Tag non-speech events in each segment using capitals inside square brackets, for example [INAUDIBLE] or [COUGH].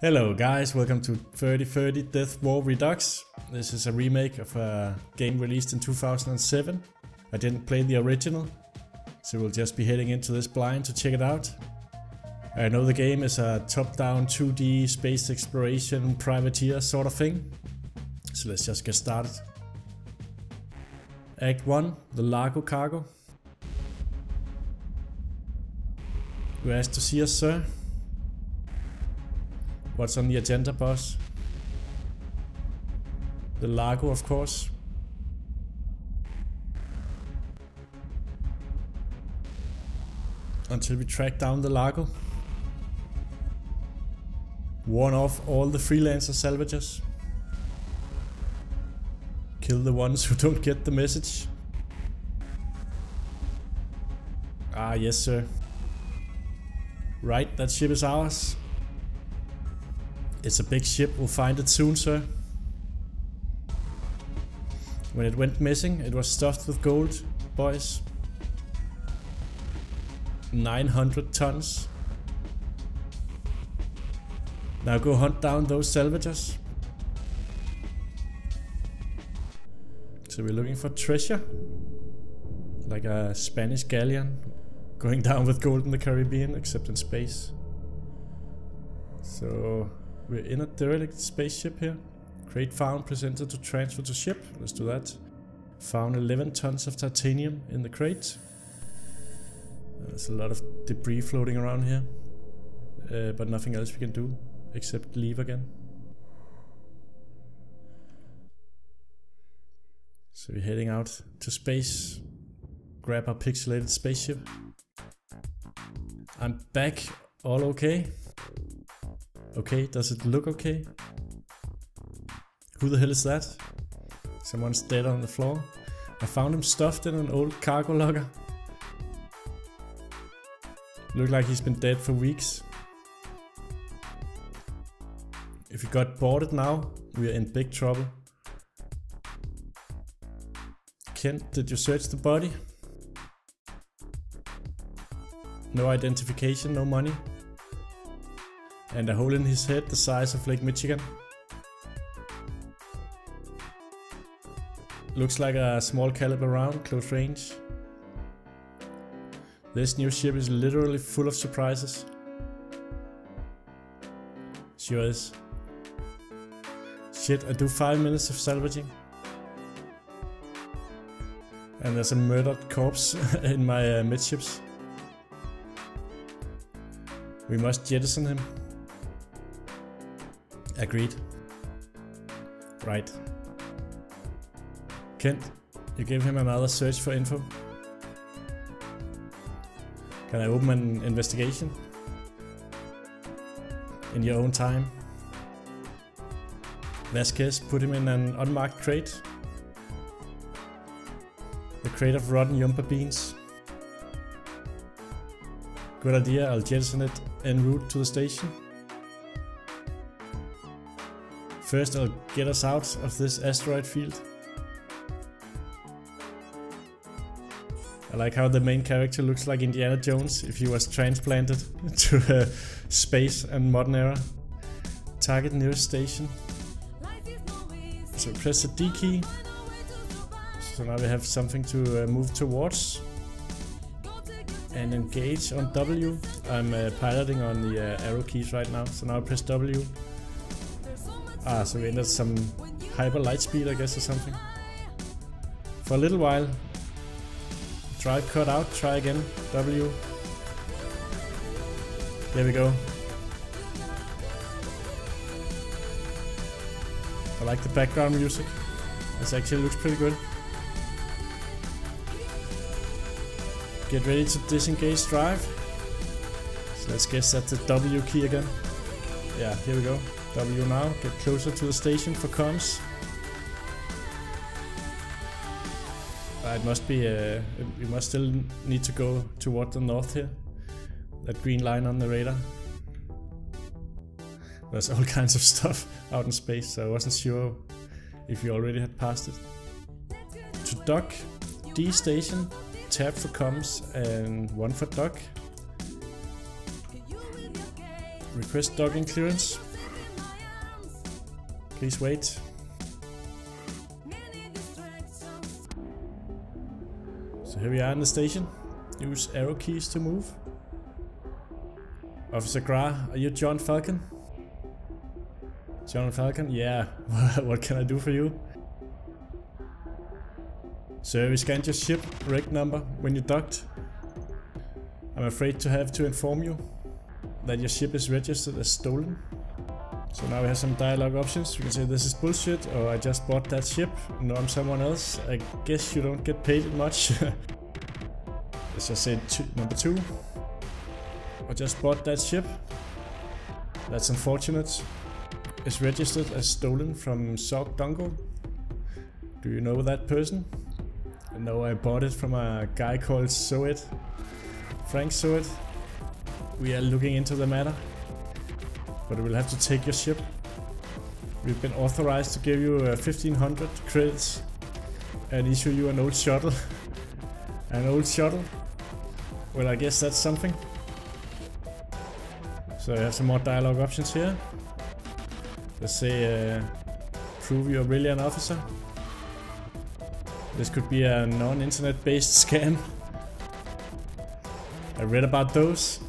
Hello guys, welcome to 3030 Deathwar Redux. This is a remake of a game released in 2007. I didn't play the original, so we'll just be heading into this blind to check it out. I know the game is a top-down 2D space exploration privateer sort of thing, so let's just get started. Act 1, the Largo Cargo. You asked to see us, sir? What's on the agenda, boss? The Largo, of course. Until we track down the Largo. Warn off all the freelancer salvagers. Kill the ones who don't get the message. Ah, yes, sir. Right, that ship is ours. It's a big ship, we'll find it soon, sir. When it went missing, it was stuffed with gold, boys. 900 tons. Now go hunt down those salvagers. So we're looking for treasure. Like a Spanish galleon going [LAUGHS] down with gold in the Caribbean, except in space. So we're in a derelict spaceship here. Crate found, presented to transfer to ship. Let's do that. Found 11 tons of titanium in the crate. There's a lot of debris floating around here. Uh, but nothing else we can do except leave again. So we're heading out to space. Grab our pixelated spaceship. I'm back. All okay? Okay, does it look okay? Who the hell is that? Someone's dead on the floor. I found him stuffed in an old cargo locker. Look like he's been dead for weeks. If we got boarded now, we are in big trouble. Kent, did you search the body? No identification, no money. And a hole in his head the size of Lake Michigan. Looks like a small caliber round, close range. This new ship is literally full of surprises. Sure is. Shit, I do 5 minutes of salvaging. And there's a murdered corpse [LAUGHS] in my uh, midships. We must jettison him. Agreed. Right. Kent, you give him another search for info. Can I open an investigation? In your own time? Vasquez put him in an unmarked crate. The crate of rotten yumpa beans. Good idea, I'll jettison it en route to the station. First I'll get us out of this asteroid field. I like how the main character looks like Indiana Jones if he was transplanted [LAUGHS] to uh, space and modern era. Target nearest station. So press the D key. So now we have something to uh, move towards. And engage on W. I'm uh, piloting on the uh, arrow keys right now, so now I press W. Ah, so we entered some hyper light speed, I guess, or something. For a little while. Drive cut out, try again. W. There we go. I like the background music. This actually looks pretty good. Get ready to disengage drive. So let's guess that's the W key again. Yeah, here we go. W now. Get closer to the station for comms. Uh, it must be, uh, we must still need to go toward the north here. That green line on the radar. There's all [LAUGHS] kinds of stuff out in space, so I wasn't sure if you already had passed it. To dock, D station, tab for comms and one for dock. Request docking clearance. Please wait. So here we are in the station. Use arrow keys to move. Officer Gra, are you John Falcon? John Falcon? Yeah. [LAUGHS] what can I do for you? Sir, we scanned your ship reg number when you docked. I'm afraid to have to inform you that your ship is registered as stolen. So now we have some dialogue options. We can say this is bullshit or I just bought that ship. No, I'm someone else. I guess you don't get paid much. [LAUGHS] Let's just say number two. I just bought that ship. That's unfortunate. It's registered as stolen from Zog Dongle. Do you know that person? No, I bought it from a guy called Soet. Frank Soet. We are looking into the matter. But we'll have to take your ship. We've been authorized to give you uh, 1500 credits and issue you an old shuttle. [LAUGHS] an old shuttle? Well, I guess that's something. So I have some more dialogue options here. Let's say, uh, prove you're really an officer. This could be a non-internet based [LAUGHS] scam. I read about those.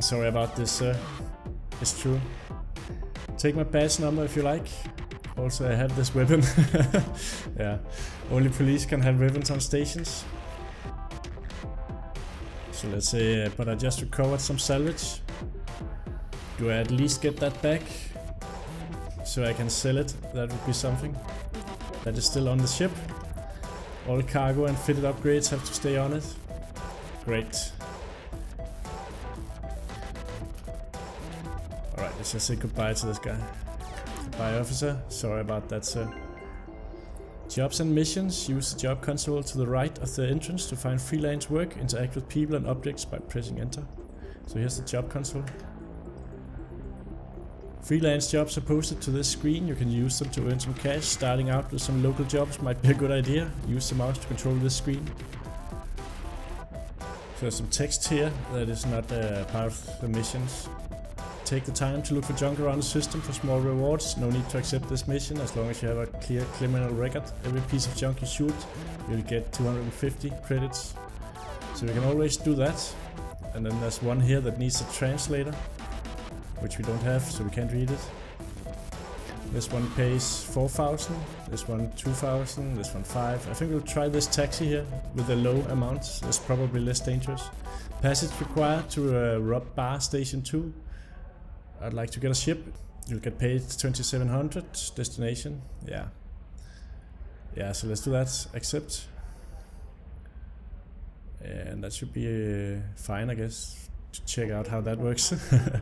Sorry about this, sir. It's true. Take my badge number if you like. Also, I have this weapon. [LAUGHS] yeah, only police can have weapons on stations. So let's say, uh, but I just recovered some salvage. Do I at least get that back? So I can sell it, that would be something. That is still on the ship. All cargo and fitted upgrades have to stay on it. Great. Alright, let's just say goodbye to this guy. Bye officer, sorry about that sir. Jobs and missions. Use the job console to the right of the entrance to find freelance work. Interact with people and objects by pressing enter. So here's the job console. Freelance jobs are posted to this screen. You can use them to earn some cash. Starting out with some local jobs might be a good idea. Use the mouse to control this screen. So there's some text here that is not uh, part of the missions. Take the time to look for junk around the system for small rewards. No need to accept this mission as long as you have a clear criminal record. Every piece of junk you shoot, you'll get 250 credits. So we can always do that. And then there's one here that needs a translator which we don't have, so we can't read it. This one pays 4,000, this one 2,000, this one 5. I think we'll try this taxi here with a low amount. It's probably less dangerous. Passage required to uh, Rob Bar Station 2. I'd like to get a ship. You'll get paid 2700. Destination, yeah. Yeah, so let's do that. Accept. And that should be uh, fine, I guess to check out how that works.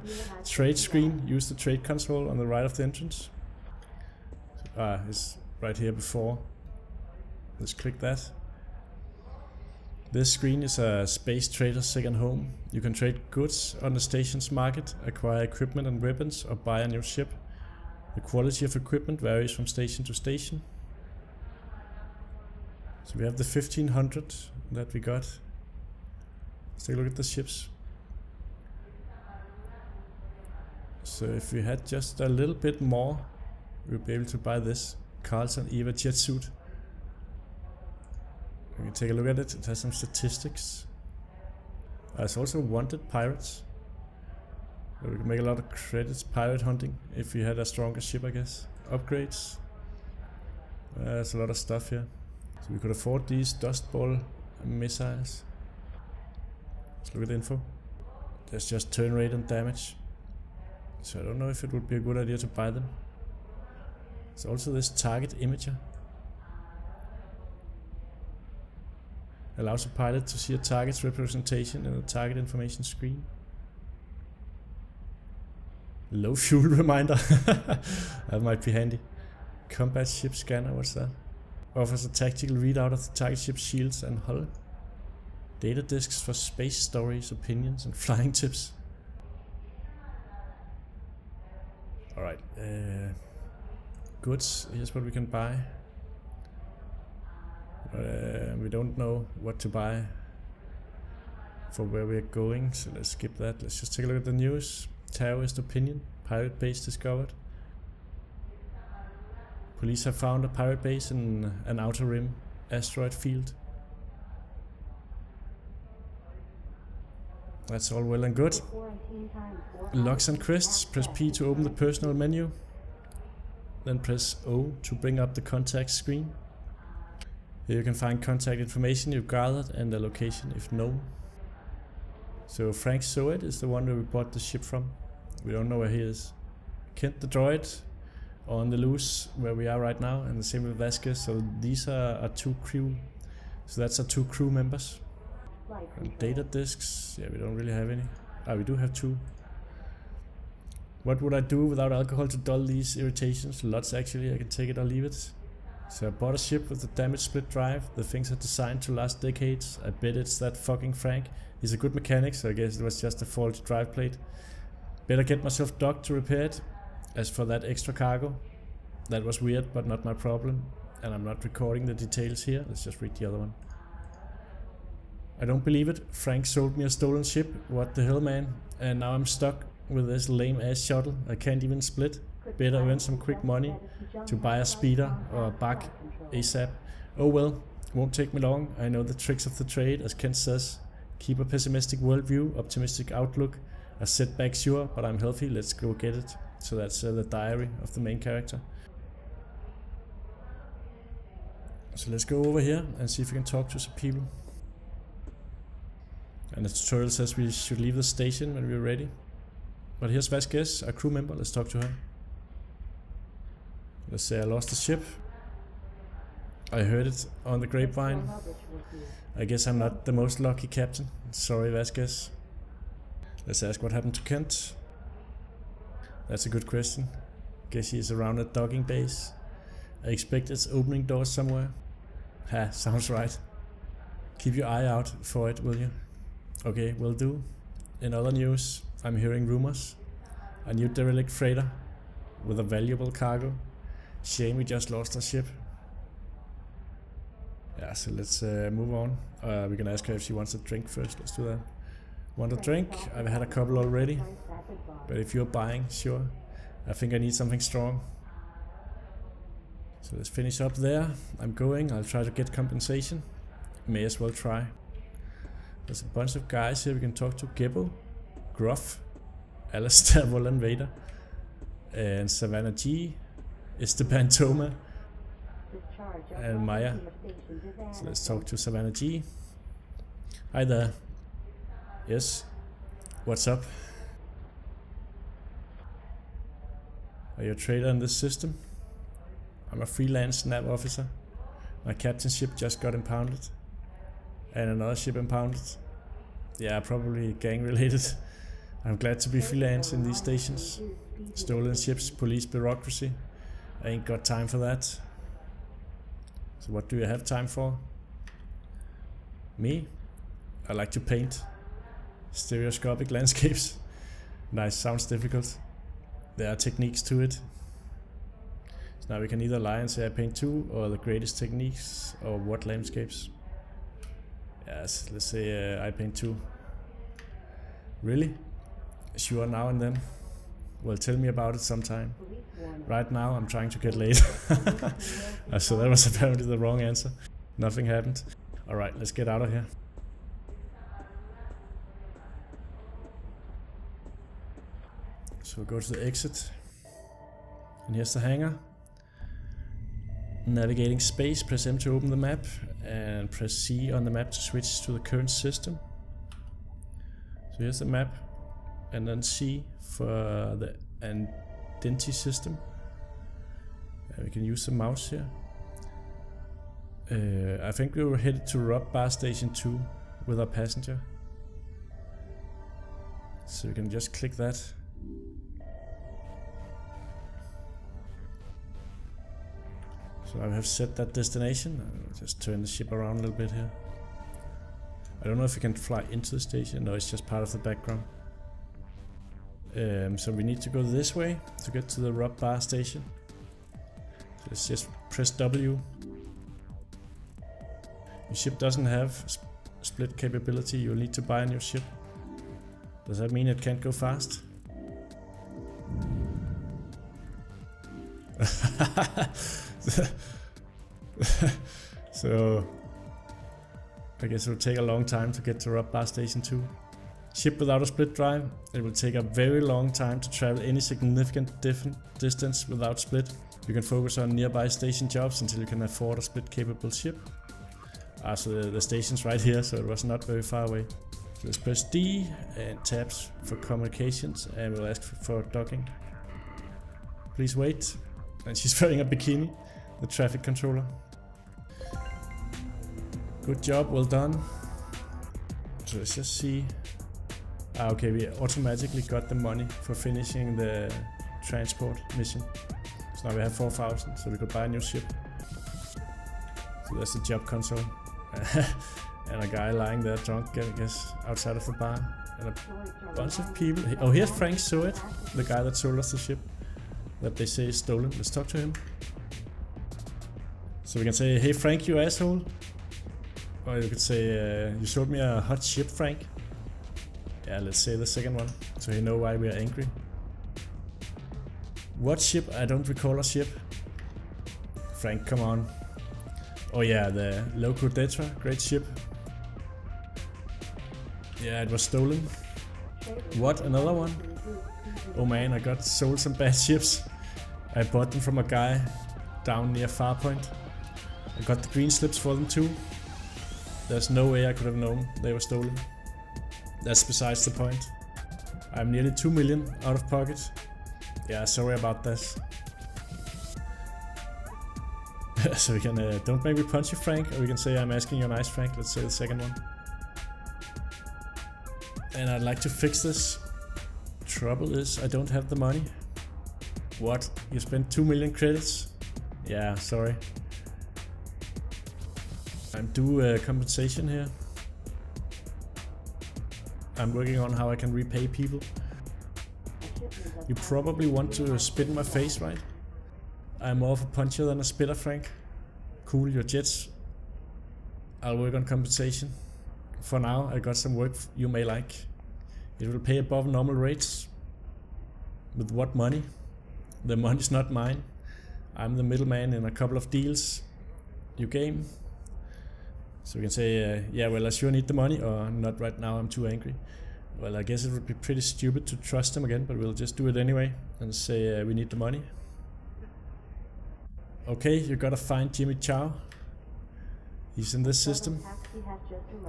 [LAUGHS] trade screen, use the trade console on the right of the entrance. Ah, it's right here before. Let's click that. This screen is a space trader's second home. You can trade goods on the station's market, acquire equipment and weapons, or buy a new ship. The quality of equipment varies from station to station. So we have the 1500 that we got. Let's take a look at the ships. So if we had just a little bit more, we'd be able to buy this Carlson Eva jet suit. We can take a look at it. It has some statistics. There's also wanted pirates. we can make a lot of credits pirate hunting if we had a stronger ship, I guess. Upgrades. Uh, there's a lot of stuff here. So we could afford these dust ball missiles. Let's look at the info. There's just turn rate and damage. So I don't know if it would be a good idea to buy them. There's also this target imager. Allows a pilot to see a target's representation in the target information screen. Low fuel [LAUGHS] reminder. [LAUGHS] that might be handy. Combat ship scanner, what's that? Offers a tactical readout of the target ship's shields and hull. Data disks for space stories, opinions, and [LAUGHS] flying tips. Alright, uh, goods, here's what we can buy. Uh, we don't know what to buy for where we're going, so let's skip that. Let's just take a look at the news. Terrorist opinion, pirate base discovered. Police have found a pirate base in an outer rim asteroid field. That's all well and good. Locks and crests. Press P to open the personal menu. Then press O to bring up the contact screen. Here you can find contact information you've gathered and the location if known. So Frank Soet is the one where we bought the ship from. We don't know where he is. Kent the droid on the loose where we are right now and the same with Vasquez. So these are our two crew. So that's our two crew members. And data disks, yeah we don't really have any. Ah we do have two. What would I do without alcohol to dull these irritations? Lots actually, I can take it or leave it. So I bought a ship with a damaged split drive. The things are designed to last decades. I bet it's that fucking Frank. He's a good mechanic, so I guess it was just a faulty drive plate. Better get myself docked to repair it. As for that extra cargo, that was weird, but not my problem. And I'm not recording the details here. Let's just read the other one. I don't believe it. Frank sold me a stolen ship. What the hell, man? And now I'm stuck with this lame ass shuttle. I can't even split. Better earn some quick money to buy a speeder or a back ASAP. Oh well, won't take me long. I know the tricks of the trade, as Kent says. Keep a pessimistic worldview, optimistic outlook. A setback, sure, but I'm healthy. Let's go get it. So that's uh, the diary of the main character. So let's go over here and see if we can talk to some people. And the tutorial says we should leave the station when we're ready. But here's Vasquez, a crew member. Let's talk to her. Let's say I lost the ship. I heard it on the grapevine. I guess I'm not the most lucky captain. Sorry, Vasquez. Let's ask what happened to Kent. That's a good question. Guess he's around a docking base. I expect it's opening doors somewhere. Ha, [LAUGHS] sounds right. Keep your eye out for it, will you? Okay, will do. In other news, I'm hearing rumors. A new derelict freighter with a valuable cargo. Shame we just lost our ship. Yeah, so let's uh, move on. Uh, we can ask her if she wants a drink first. Let's do that. Want a drink? I've had a couple already. But if you're buying, sure. I think I need something strong. So let's finish up there. I'm going. I'll try to get compensation. May as well try. There's a bunch of guys here we can talk to. Gibbo, Gruff, Alistair [LAUGHS] Volan Vader, and Savannah G, Esteban Toma, and Maya. So let's talk to Savannah G. Hi there. Yes. What's up? Are you a trader in this system? I'm a freelance nav officer. My captain's ship just got impounded. And another ship impounded. Yeah, probably gang related. [LAUGHS] I'm glad to be freelance in these stations. Stolen ships, police bureaucracy. I ain't got time for that. So what do you have time for? Me? I like to paint. Stereoscopic [LAUGHS] landscapes. Nice, sounds difficult. There are techniques to it. So now we can either lie and say I paint two or the greatest techniques or what landscapes. Yes, let's say uh, I paint two. Really? Sure, now and then. Well, tell me about it sometime. Right now, I'm trying to get laid. [LAUGHS] Uh, so that was [LAUGHS] apparently the wrong answer. Nothing happened. Alright, let's get out of here. So go to the exit. And here's the hangar. Navigating space, press M to open the map and press C on the map to switch to the current system. So here's the map and then C for the identity system. And we can use the mouse here. Uh, I think we were headed to Rob Bar Station 2 with our passenger. So we can just click that. So I have set that destination. I'll just turn the ship around a little bit here. I don't know if we can fly into the station. No, it's just part of the background. Um, so we need to go this way to get to the Rob Bar station. So let's just press W. Your ship doesn't have sp split capability. You'll need to buy a new ship. Does that mean it can't go fast? [LAUGHS] so I guess it will take a long time to get to Rob Bar Station 2. Ship without a split drive, it will take a very long time to travel any significant different distance without split. You can focus on nearby station jobs until you can afford a split capable ship. Ah, so the, the station's right here, so it was not very far away. Let's press D and tabs for communications and we'll ask for docking. Please wait. And she's [LAUGHS] wearing a bikini, the traffic controller. Good job, well done. So let's just see. Ah, okay, we automatically got the money for finishing the transport mission. So now we have 4,000, so we could buy a new ship. So that's the job console. [LAUGHS] and a guy lying there drunk, I guess, outside of the bar. And a bunch of people. Oh, here's Frank Soet, the guy that sold us the ship that they say is stolen. Let's talk to him. So we can say, hey Frank, you asshole. Or you could say, uh, you sold me a hot ship, Frank. Yeah, let's say the second one, so you know why we are angry. What ship? I don't recall a ship. Frank, come on. Oh yeah, the Loco Detra, great ship. Yeah, it was stolen. What, another one? Oh man, I got sold some bad ships. I bought them from a guy down near Farpoint. I got the green slips for them too. There's no way I could have known they were stolen. That's besides the point. I'm nearly 2 million out of pocket. Yeah, sorry about this. [LAUGHS] so we can, uh, don't make me punch you Frank, or we can say I'm asking you nice Frank, let's say the second one. And I'd like to fix this. Trouble is, I don't have the money. What? You spent 2 million credits? Yeah, sorry. I'm due uh, compensation here. I'm working on how I can repay people. You probably want to spit in my face, right? I'm more of a puncher than a spitter, Frank. Cool, your jets. I'll work on compensation. For now, I got some work you may like. It will pay above normal rates. With what money? The money's not mine. I'm the middleman in a couple of deals. You game? So we can say, uh, yeah, well, I sure need the money, or not right now, I'm too angry. Well, I guess it would be pretty stupid to trust them again, but we'll just do it anyway and say uh, we need the money. Okay, you gotta find Jimmy Chow. He's in this system.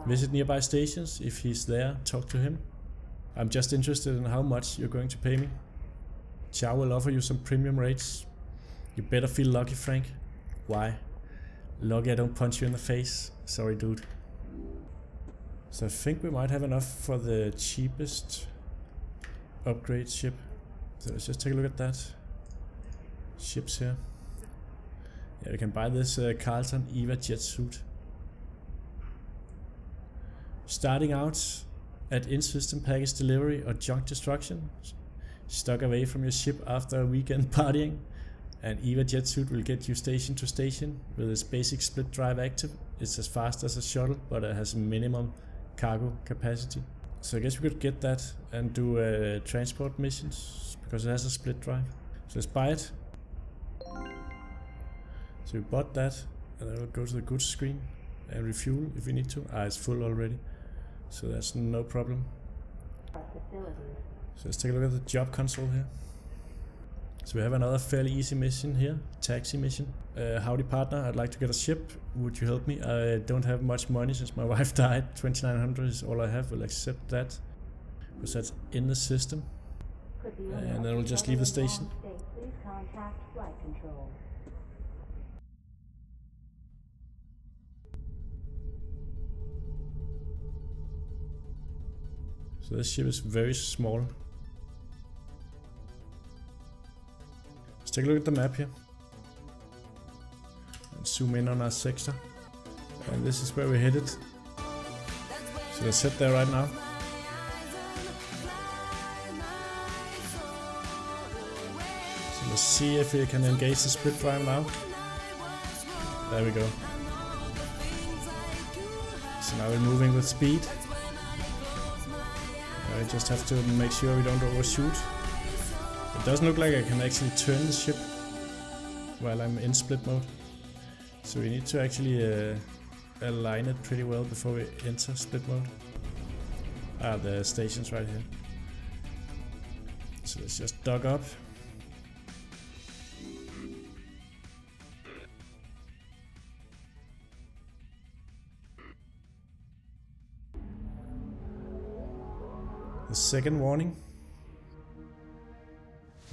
Visit nearby stations. If he's there, talk to him. I'm just interested in how much you're going to pay me. Chow will offer you some premium rates. You better feel lucky, Frank. Why? Lucky I don't punch you in the face. Sorry, dude. So I think we might have enough for the cheapest upgrade ship. So let's just take a look at that. Ships here. Yeah, we can buy this uh, Carlton Eva jet suit. Starting out at in-system package delivery or junk destruction. Stuck away from your ship after a weekend [LAUGHS] partying. An EVA jet suit will get you station to station with its basic split drive active. It's as fast as a shuttle, but it has minimum cargo capacity. So I guess we could get that and do uh, transport missions because it has a split drive. So let's buy it. So we bought that and then we'll go to the goods screen and refuel if we need to. Ah, it's full already. So that's no problem. So let's take a look at the job console here. So we have another fairly easy mission here, taxi mission. Uh, howdy partner, I'd like to get a ship. Would you help me? I don't have much money since my [LAUGHS] wife died. 2900 is all I have. We'll accept that. Because that's in the system. And then we'll just leave the station. So this ship is very small. Take a look at the map here. And zoom in on our sector. And this is where we're headed. So let's head there right now. So let's see if we can engage the split drive now. There we go. So now we're moving with speed. I just have to make sure we don't overshoot. Doesn't look like I can actually turn the ship. while I'm in split mode. So we need to actually uh, align it pretty well before we enter split mode. Ah, the station's right here. So let's just dock up. The second warning.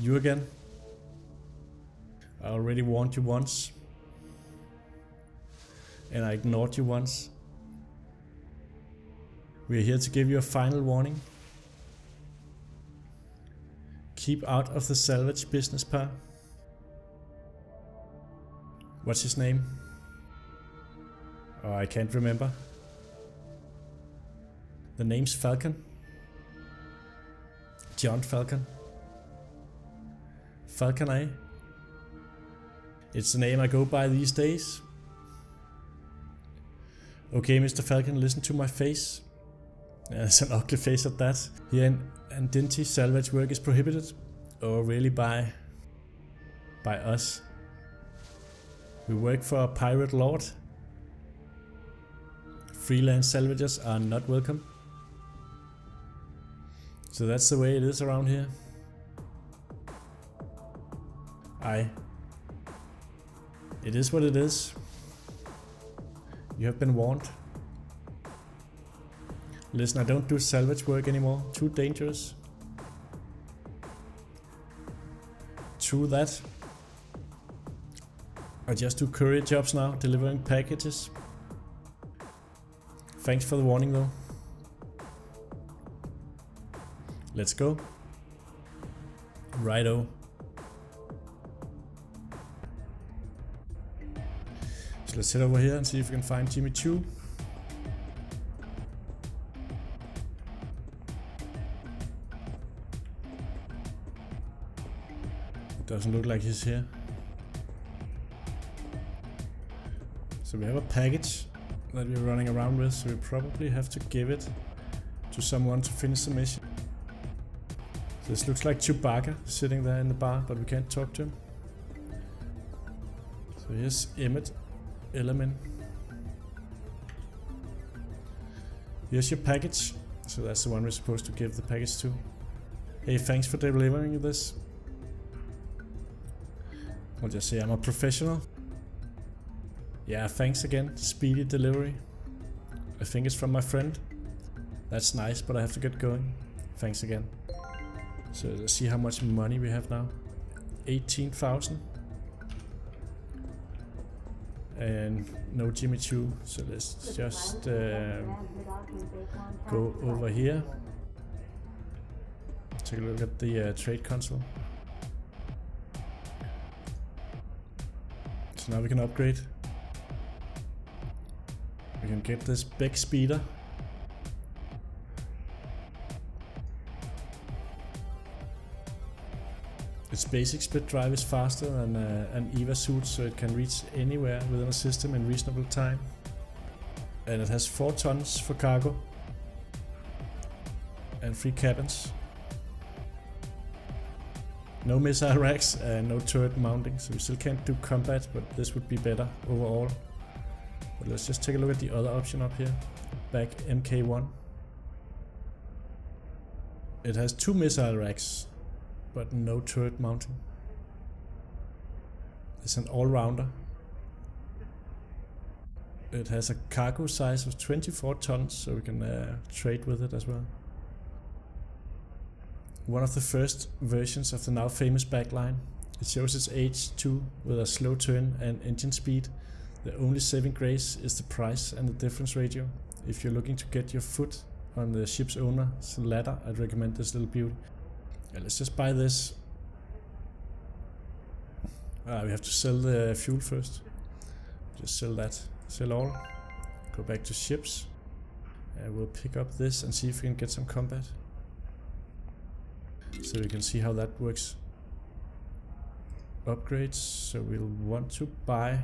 You again. I already warned you once. And I ignored you once. We are here to give you a final warning. Keep out of the salvage business par. What's his name? Oh, I can't remember. The name's Falcon. John Falcon. Falcon A. It's the name I go by these days. Okay, Mr. Falcon, listen to my face. [LAUGHS] It's an ugly face at that. Here in Andinti, salvage work is prohibited. Or really by... by us. We work for a pirate lord. Freelance salvagers are not welcome. So that's the way it is around here. I. It is what it is. You have been warned. Listen, I don't do salvage work anymore. Too dangerous. True that. I just do courier jobs now, delivering packages. Thanks for the warning though. Let's go. Righto. Let's head over here and see if we can find Jimmy Choo. It doesn't look like he's here. So we have a package that we're running around with, so we probably have to give it to someone to finish the mission. This looks like Chewbacca sitting there in the bar, but we can't talk to him. So here's Emmett Element. Here's your package. So that's the one we're supposed to give the package to. Hey, thanks for delivering this. I'll just say I'm a professional. Yeah, thanks again. Speedy delivery. I think it's from my friend. That's nice, but I have to get going. Thanks again. So let's see how much money we have now. 18,000. And no Jimmy Choo, so let's just uh, go over here. Take a look at the uh, trade console. So now we can upgrade. We can get this big speeder. Its basic split drive is faster than uh, an EVA suit, so it can reach anywhere within a system in reasonable time. And it has 4 tons for cargo. And 3 cabins. No missile racks and no turret mounting, so we still can't do combat, but this would be better overall. But let's just take a look at the other option up here. Back MK1. It has two missile racks but no turret mounting. It's an all-rounder. It has a cargo size of 24 tons, so we can uh, trade with it as well. One of the first versions of the now famous backline. It shows its age too, with a slow turn and engine speed. The only saving grace is the price and the difference ratio. If you're looking to get your foot on the ship's owner's ladder, I'd recommend this little beauty. Yeah, let's just buy this. Ah, we have to sell the fuel first. Just sell that. Sell all. Go back to ships. Uh, we'll pick up this and see if we can get some combat. So we can see how that works. Upgrades. So we'll want to buy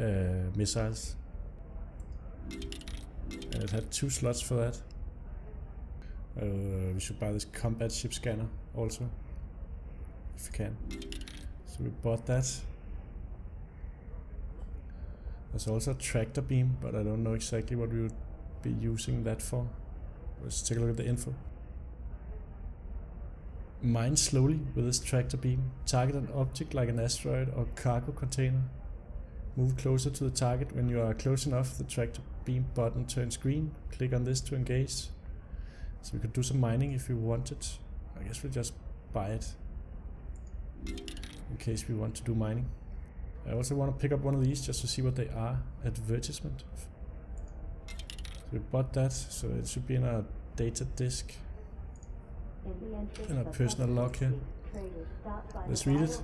uh, missiles. And it had two slots for that. Uh, we should buy this combat ship scanner also. If we can. So we bought that. There's also a tractor beam, but I don't know exactly what we would be using that for. Let's take a look at the info. Mine slowly with this tractor beam. Target an object like an asteroid or cargo container. Move closer to the target. When you are close enough, the tractor beam button turns green. Click on this to engage. So we could do some mining if we wanted. I guess we'll just buy it. In case we want to do mining. I also want to pick up one of these just to see what they are. Advertisement. So we bought that, so it should be in our data disk. In our personal log here. Let's read it.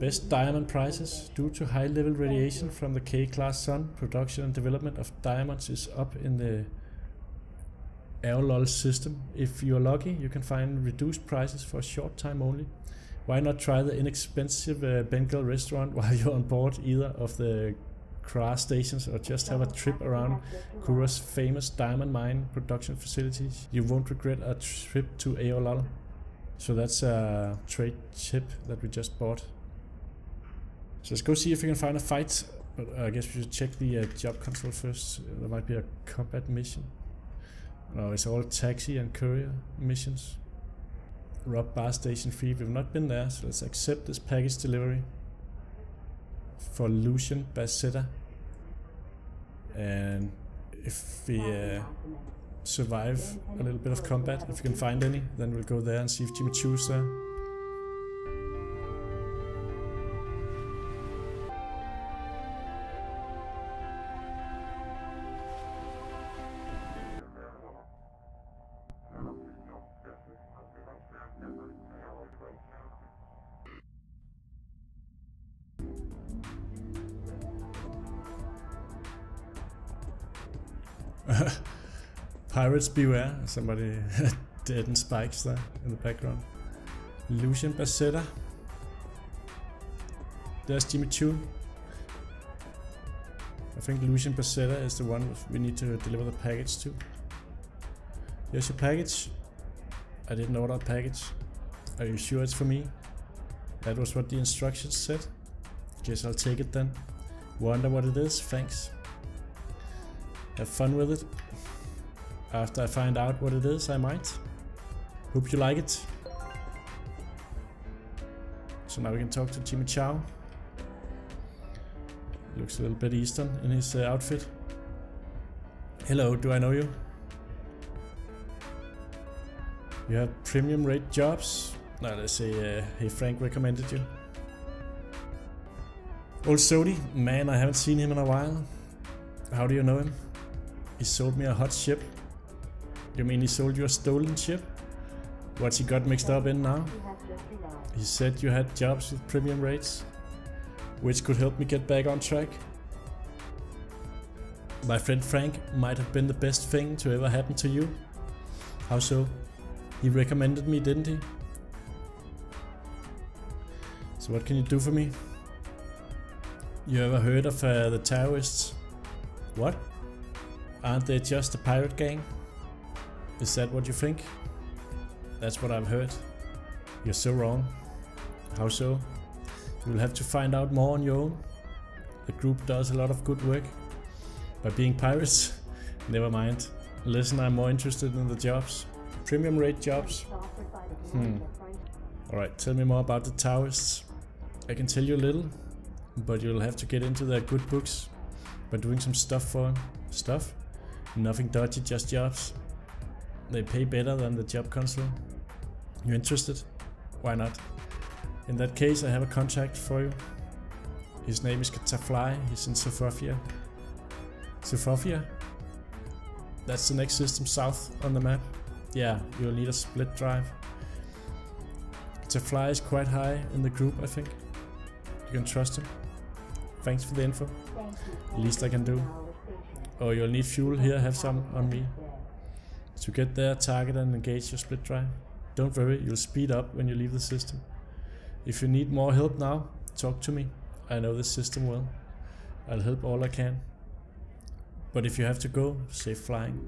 Best diamond prices. Due to high level radiation from the K-class sun, production and development of diamonds is up in the Aeolol system. If you're lucky, you can find reduced prices for a short time only. Why not try the inexpensive uh, Bengal restaurant [LAUGHS] while you're on board either of the Kra stations or just have a trip around Kura's famous diamond mine production facilities? You won't regret a trip to Aeolol. So that's a trade chip that we just bought. So let's go see if we can find a fight. But I guess we should check the uh, job console first. There might be a combat mission. No, it's all taxi and courier missions. Rob Bar Station 3. We've not been there, so let's accept this package delivery. For Lucian Basetta. And if we uh, survive a little bit of combat, if we can find any, then we'll go there and see if Jimmy Choo's there. Pirates beware. Somebody [LAUGHS] dead in spikes there in the background. Lucian Basetta. There's Jimmy Choo. I think Lucian Basetta is the one we need to deliver the package to. Here's your package. I didn't order a package. Are you sure it's for me? That was what the instructions said. Guess I'll take it then. Wonder what it is, thanks. Have fun with it. After I find out what it is, I might. Hope you like it. So now we can talk to Jimmy Chow. Looks a little bit Eastern in his uh, outfit. Hello, do I know you? You have premium rate jobs? No, let's say, uh, hey Frank recommended you. Old Sodi, man, I haven't seen him in a while. How do you know him? He sold me a hot ship. You mean he sold you a stolen ship? What's he got mixed up in now? He said you had jobs with premium rates, which could help me get back on track. My friend Frank might have been the best thing to ever happen to you. How so? He recommended me, didn't he? So what can you do for me? You ever heard of uh, the terrorists? What? Aren't they just a pirate gang? Is that what you think? That's what I've heard. You're so wrong. How so? You'll have to find out more on your own. The group does a lot of good work. By being pirates? [LAUGHS] Never mind. Listen, I'm more interested in the jobs. Premium rate jobs. Hmm. Alright, tell me more about the Taoists. I can tell you a little, but you'll have to get into their good books by doing some stuff for them. Stuff? Nothing dodgy, just jobs. They pay better than the job console. You interested? Why not? In that case, I have a contact for you. His name is Katafly. He's in Sophia. Sophia? That's the next system south on the map. Yeah, you'll need a split drive. Katafly is quite high in the group, I think. You can trust him. Thanks for the info. Least I can do. Oh, you'll need fuel here, have some on me. To get there, target and engage your split drive. Don't worry, you'll speed up when you leave the system. If you need more help now, talk to me. I know the system well. I'll help all I can. But if you have to go, safe flying.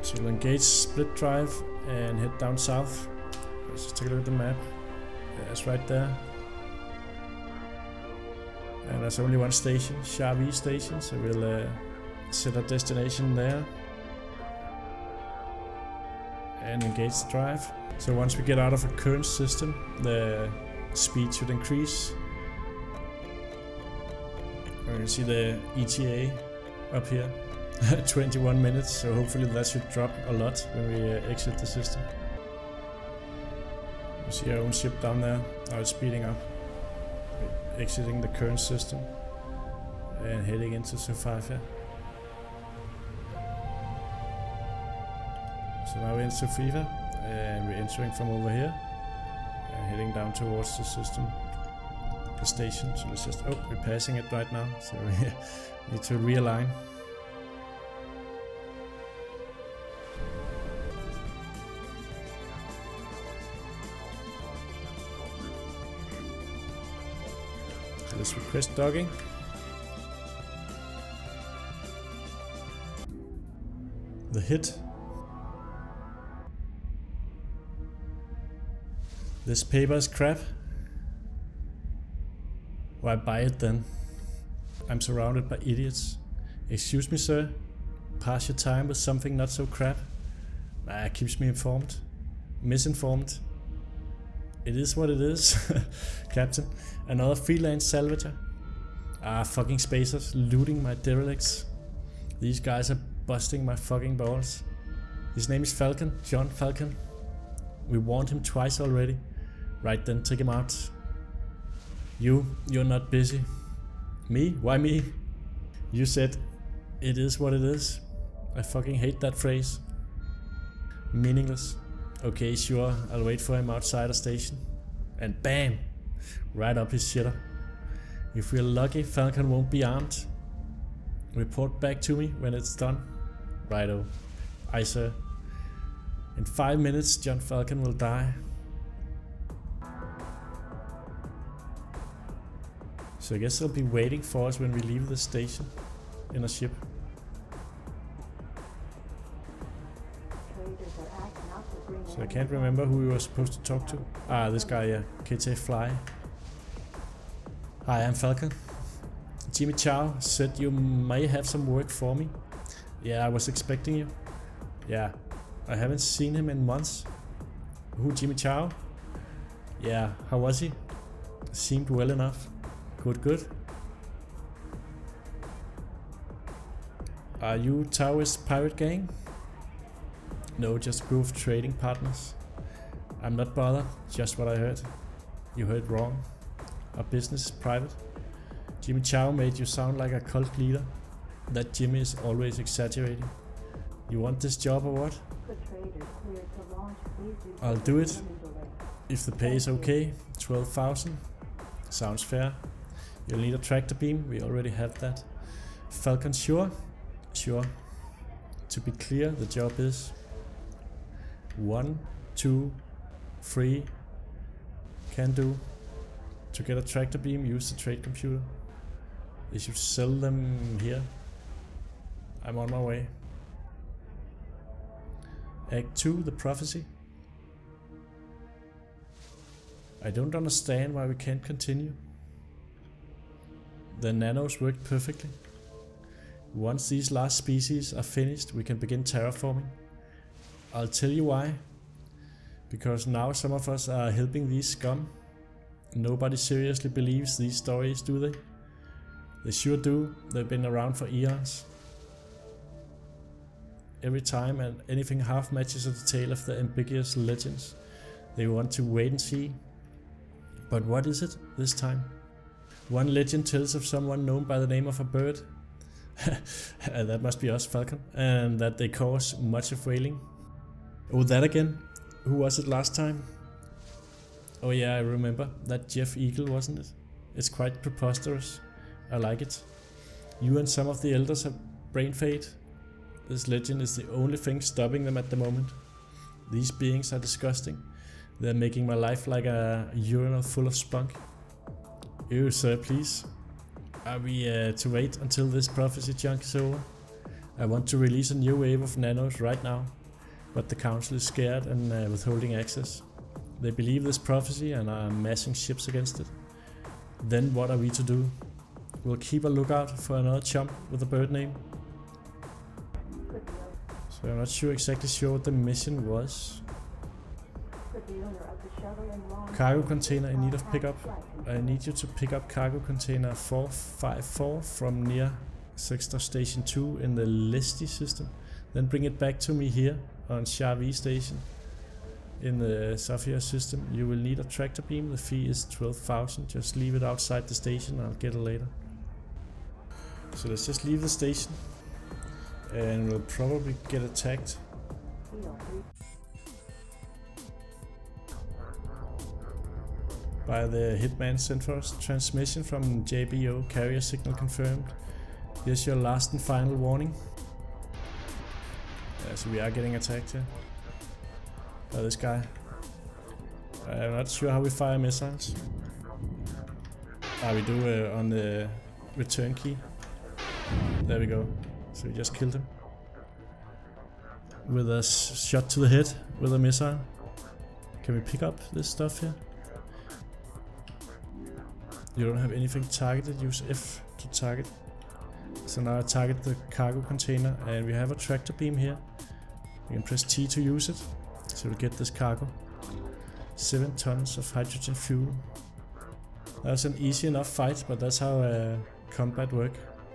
So we'll engage split drive and head down south. Let's just take a look at the map. It's right there. And there's only one station, Charvie station, so we'll uh, set our destination there. And engage the drive. So once we get out of a current system, the speed should increase. You can see the ETA up here. [LAUGHS] 21 minutes, so hopefully that should drop a lot when we uh, exit the system. See our own ship down there, now it's speeding up. Exiting the current system and heading into Sofia. So now we're in Sofia and we're entering from over here and heading down towards the system, the station. So let's just, oh, we're passing it right now, so [LAUGHS] we need to realign. Let's request docking. The hit. This paper is crap. Why buy it then? I'm surrounded by idiots. Excuse me, sir. Pass your time with something not so crap. Ah, keeps me informed. Misinformed. It is what it is, [LAUGHS] Captain. Another freelance salvager. Ah, fucking spacers looting my derelicts. These guys are busting my fucking balls. His name is Falcon, John Falcon. We warned him twice already. Right then, take him out. You, you're not busy. Me? Why me? You said, it is what it is. I fucking hate that phrase. Meaningless. Okay, sure, I'll wait for him outside the station. And bam! Right up his shitter. If we're lucky, Falcon won't be armed. Report back to me when it's done. Righto. Aye, sir. In five minutes, John Falcon will die. So I guess they'll be waiting for us when we leave the station in a ship. So I can't remember who we were supposed to talk to. Ah, this guy, yeah. KT Fly. Hi, I'm Falcon. Jimmy Chow said you may have some work for me. Yeah, I was expecting you. Yeah, I haven't seen him in months. Who, Jimmy Chow? Yeah, how was he? Seemed well enough. Good, good. Are you Taoist pirate gang? No, just a group of trading partners. I'm not bothered, just what I heard. You heard wrong. Our business is private. Jimmy Chow made you sound like a cult leader. That Jimmy is always exaggerating. You want this job or what? I'll do it. If the pay is okay, 12,000. Sounds fair. You'll need a tractor beam, we already have that. Falcon sure? Sure. To be clear, the job is one, two, three. Can do. To get a tractor beam, use the trade computer. They should sell them here. I'm on my way. Act 2, the prophecy. I don't understand why we can't continue. The nanos worked perfectly. Once these last species are finished, we can begin terraforming. I'll tell you why. Because now some of us are helping these scum. Nobody seriously believes these stories, do they? They sure do. They've been around for eons. Every time and anything half matches the tale of the ambiguous legends, they want to wait and see. But what is it this time? One legend tells of someone known by the name of a bird. [LAUGHS] that must be us, Falcon. And that they cause much of wailing. Oh, that again? Who was it last time? Oh yeah, I remember. That Jeff Eagle, wasn't it? It's quite preposterous. I like it. You and some of the elders have brain fade. This legend is the only thing stopping them at the moment. These beings are disgusting. They're making my life like a urinal full of spunk. You, sir, please. Are we uh, to wait until this prophecy junk is over? I want to release a new wave of nanos right now. But the council is scared and uh, withholding access. They believe this prophecy and are massing ships against it. Then what are we to do? We'll keep a lookout for another chump with a bird name. So I'm not sure exactly sure what the mission was. Cargo container in need of pickup. I need you to pick up cargo container 454 from near Sector Station 2 in the Lesty system. Then bring it back to me here on Charvi station in the Sophia system. You will need a tractor beam. The fee is 12,000. Just leave it outside the station. I'll get it later. So let's just leave the station and we'll probably get attacked. By the hitman sent for us. Transmission from JBO carrier signal confirmed. Here's your last and final warning. Yeah, so we are getting attacked here. By this guy. I'm not sure how we fire missiles. Ah, we do uh, on the return key. There we go. So we just killed him. With a shot to the head with a missile. Can we pick up this stuff here? You don't have anything targeted, use F to target. So now I target the cargo container and we have a tractor beam here. We can press T to use it. So we get this cargo. 7 tons of hydrogen fuel. That's an easy enough fight, but that's how uh, combat work,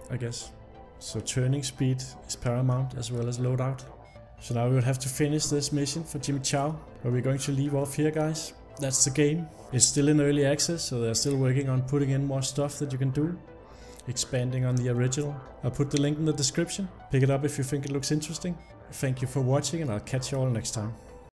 I guess. So turning speed is paramount as well as loadout. So now we will have to finish this mission for Jimmy Chow, but we're going to leave off here guys. That's the game. It's still in early access, so they're still working on putting in more stuff that you can do. Expanding on the original. I'll put the link in the description. Pick it up if you think it looks interesting. Thank you for watching and I'll catch you all next time.